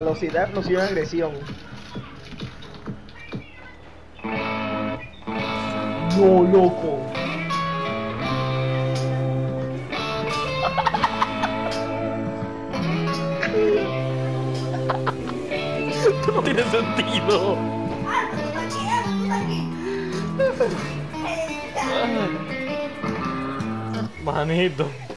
Velocidad, explosión, agresión. No, loco. Esto no tiene sentido. Manito.